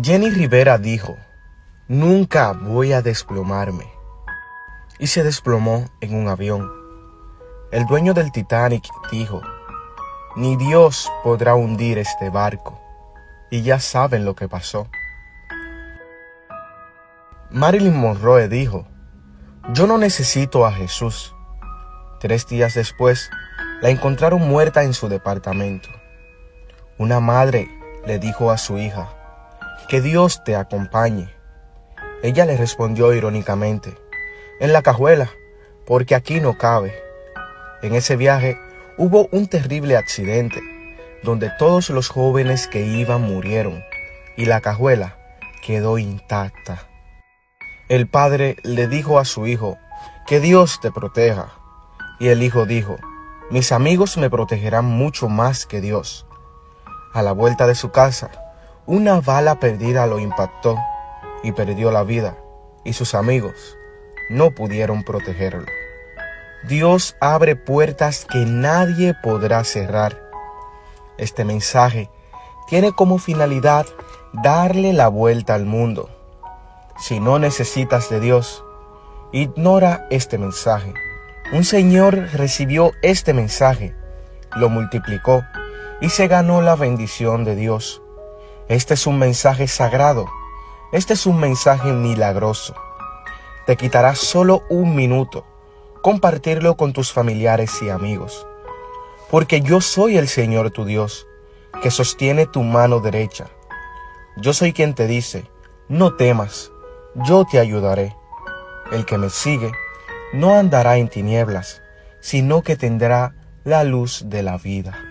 Jenny Rivera dijo, nunca voy a desplomarme. Y se desplomó en un avión. El dueño del Titanic dijo, ni Dios podrá hundir este barco. Y ya saben lo que pasó. Marilyn Monroe dijo, yo no necesito a Jesús. Tres días después, la encontraron muerta en su departamento. Una madre le dijo a su hija, que Dios te acompañe. Ella le respondió irónicamente, en la cajuela, porque aquí no cabe. En ese viaje hubo un terrible accidente, donde todos los jóvenes que iban murieron y la cajuela quedó intacta. El padre le dijo a su hijo, que Dios te proteja. Y el hijo dijo, mis amigos me protegerán mucho más que Dios. A la vuelta de su casa, una bala perdida lo impactó y perdió la vida, y sus amigos no pudieron protegerlo. Dios abre puertas que nadie podrá cerrar. Este mensaje tiene como finalidad darle la vuelta al mundo. Si no necesitas de Dios, ignora este mensaje. Un señor recibió este mensaje, lo multiplicó y se ganó la bendición de Dios. Este es un mensaje sagrado. Este es un mensaje milagroso. Te quitará solo un minuto compartirlo con tus familiares y amigos. Porque yo soy el Señor tu Dios, que sostiene tu mano derecha. Yo soy quien te dice, no temas, yo te ayudaré. El que me sigue no andará en tinieblas, sino que tendrá la luz de la vida.